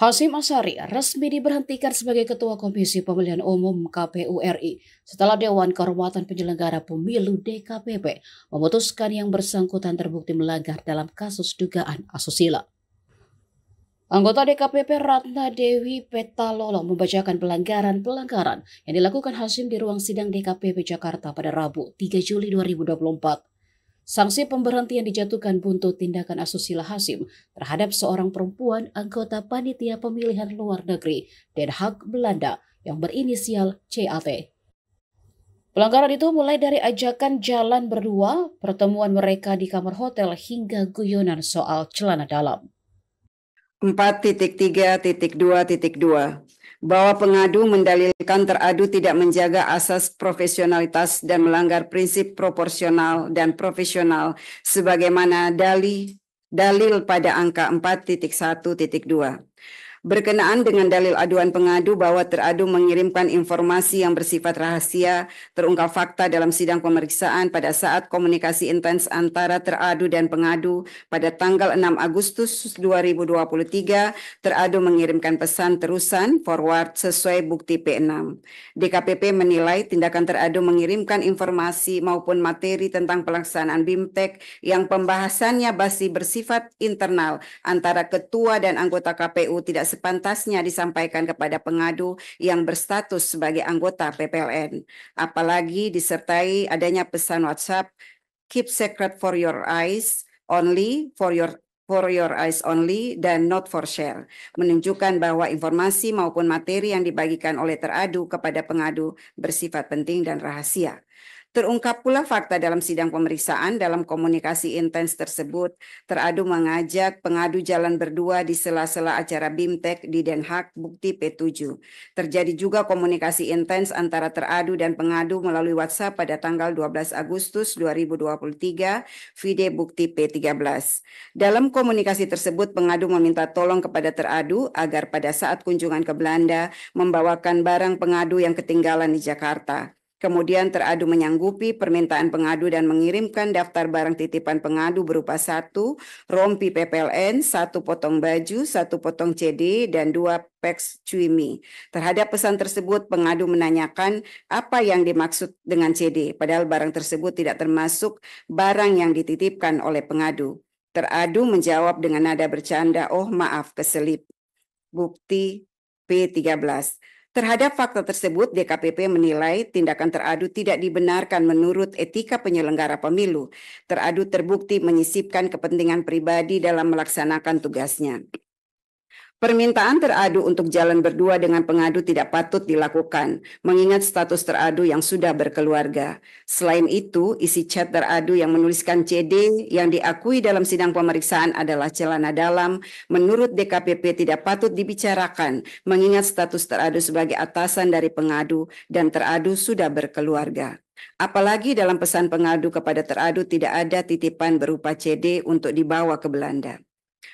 Hasim Asari resmi diberhentikan sebagai Ketua Komisi Pemilihan Umum KPU RI setelah Dewan Kehormatan Penyelenggara Pemilu DKPP memutuskan yang bersangkutan terbukti melanggar dalam kasus dugaan asusila. Anggota DKPP Ratna Dewi Petalolo membacakan pelanggaran-pelanggaran yang dilakukan Hasim di ruang sidang DKPP Jakarta pada Rabu 3 Juli 2024. Sanksi pemberhentian dijatuhkan buntut tindakan asusila Hasim terhadap seorang perempuan anggota panitia pemilihan luar negeri Den Haag Belanda yang berinisial CAT. Pelanggaran itu mulai dari ajakan jalan berdua, pertemuan mereka di kamar hotel hingga guyonan soal celana dalam. 4.3.2.2 bahwa pengadu mendalilkan teradu tidak menjaga asas profesionalitas dan melanggar prinsip proporsional dan profesional sebagaimana dalil pada angka 4.1.2 berkenaan dengan dalil aduan pengadu bahwa teradu mengirimkan informasi yang bersifat rahasia, terungkap fakta dalam sidang pemeriksaan pada saat komunikasi intens antara teradu dan pengadu pada tanggal 6 Agustus 2023, teradu mengirimkan pesan terusan forward sesuai bukti P6. DKPP menilai tindakan teradu mengirimkan informasi maupun materi tentang pelaksanaan BIMTEK yang pembahasannya masih bersifat internal antara ketua dan anggota KPU tidak sepantasnya disampaikan kepada pengadu yang berstatus sebagai anggota PPLN. Apalagi disertai adanya pesan WhatsApp, keep secret for your eyes, only for your for your eyes only dan not for share, menunjukkan bahwa informasi maupun materi yang dibagikan oleh teradu kepada pengadu bersifat penting dan rahasia. Terungkap pula fakta dalam sidang pemeriksaan dalam komunikasi intens tersebut, teradu mengajak pengadu jalan berdua di sela-sela acara BIMTEK di Den Haag bukti P7. Terjadi juga komunikasi intens antara teradu dan pengadu melalui WhatsApp pada tanggal 12 Agustus 2023, video bukti P13. Dalam komunikasi tersebut, pengadu meminta tolong kepada teradu agar pada saat kunjungan ke Belanda membawakan barang pengadu yang ketinggalan di Jakarta. Kemudian teradu menyanggupi permintaan pengadu dan mengirimkan daftar barang titipan pengadu berupa satu rompi PPLN, satu potong baju, satu potong CD, dan dua peks cuimi. Terhadap pesan tersebut, pengadu menanyakan apa yang dimaksud dengan CD, padahal barang tersebut tidak termasuk barang yang dititipkan oleh pengadu. Teradu menjawab dengan nada bercanda, oh maaf keselip. Bukti P13. Terhadap fakta tersebut, DKPP menilai tindakan teradu tidak dibenarkan menurut etika penyelenggara pemilu. Teradu terbukti menyisipkan kepentingan pribadi dalam melaksanakan tugasnya. Permintaan teradu untuk jalan berdua dengan pengadu tidak patut dilakukan, mengingat status teradu yang sudah berkeluarga. Selain itu, isi chat teradu yang menuliskan CD yang diakui dalam sidang pemeriksaan adalah celana dalam, menurut DKPP tidak patut dibicarakan, mengingat status teradu sebagai atasan dari pengadu dan teradu sudah berkeluarga. Apalagi dalam pesan pengadu kepada teradu tidak ada titipan berupa CD untuk dibawa ke Belanda.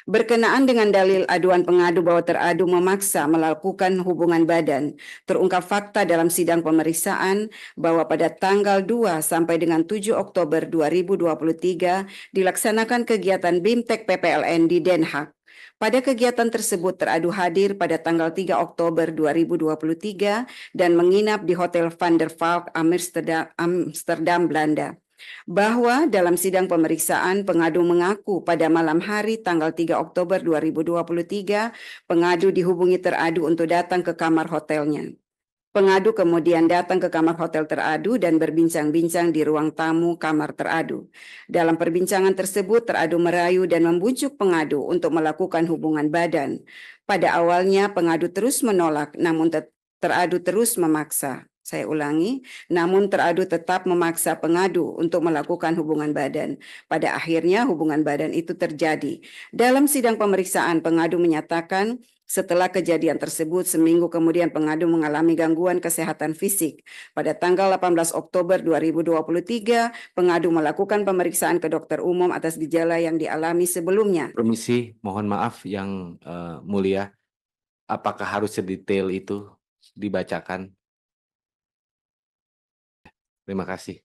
Berkenaan dengan dalil aduan pengadu bahwa teradu memaksa melakukan hubungan badan, terungkap fakta dalam sidang pemeriksaan bahwa pada tanggal 2 sampai dengan 7 Oktober 2023 dilaksanakan kegiatan BIMTEK PPLN di Den Haag. Pada kegiatan tersebut teradu hadir pada tanggal 3 Oktober 2023 dan menginap di Hotel Van der Valk Amsterdam, Amsterdam Belanda bahwa dalam sidang pemeriksaan pengadu mengaku pada malam hari tanggal 3 Oktober 2023 pengadu dihubungi teradu untuk datang ke kamar hotelnya. Pengadu kemudian datang ke kamar hotel teradu dan berbincang-bincang di ruang tamu kamar teradu. Dalam perbincangan tersebut, teradu merayu dan membujuk pengadu untuk melakukan hubungan badan. Pada awalnya, pengadu terus menolak, namun teradu terus memaksa. Saya ulangi, namun teradu tetap memaksa pengadu untuk melakukan hubungan badan. Pada akhirnya hubungan badan itu terjadi. Dalam sidang pemeriksaan, pengadu menyatakan setelah kejadian tersebut, seminggu kemudian pengadu mengalami gangguan kesehatan fisik. Pada tanggal 18 Oktober 2023, pengadu melakukan pemeriksaan ke dokter umum atas gejala yang dialami sebelumnya. Permisi, mohon maaf yang uh, mulia. Apakah harus sedetail itu dibacakan? Terima kasih.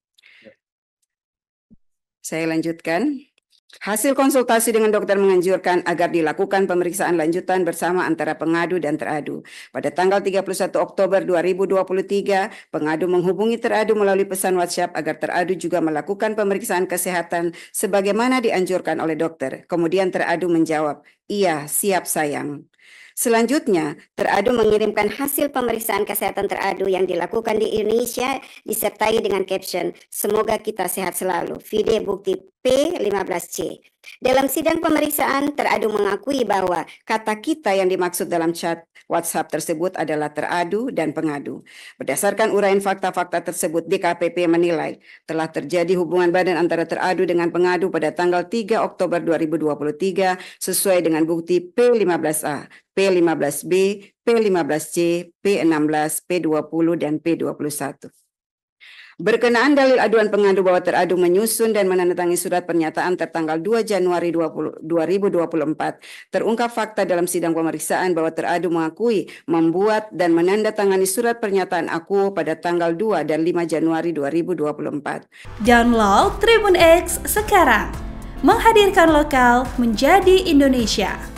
Saya lanjutkan. Hasil konsultasi dengan dokter menganjurkan agar dilakukan pemeriksaan lanjutan bersama antara pengadu dan teradu. Pada tanggal 31 Oktober 2023, pengadu menghubungi teradu melalui pesan WhatsApp agar teradu juga melakukan pemeriksaan kesehatan sebagaimana dianjurkan oleh dokter. Kemudian teradu menjawab, "Iya, siap sayang." Selanjutnya, teradu mengirimkan hasil pemeriksaan kesehatan teradu yang dilakukan di Indonesia disertai dengan caption, semoga kita sehat selalu. Video bukti P15C. Dalam sidang pemeriksaan, teradu mengakui bahwa kata kita yang dimaksud dalam chat WhatsApp tersebut adalah teradu dan pengadu. Berdasarkan uraian fakta-fakta tersebut, DKPP menilai telah terjadi hubungan badan antara teradu dengan pengadu pada tanggal 3 Oktober 2023 sesuai dengan bukti P15A, P15B, P15C, P16, P20, dan P21. Berkenaan dalil aduan pengadu bahwa teradu menyusun dan menandatangani surat pernyataan tertanggal 2 Januari 20, 2024, terungkap fakta dalam sidang pemeriksaan bahwa teradu mengakui membuat dan menandatangani surat pernyataan aku pada tanggal 2 dan 5 Januari 2024. Download Tribun X sekarang. Menghadirkan lokal menjadi Indonesia.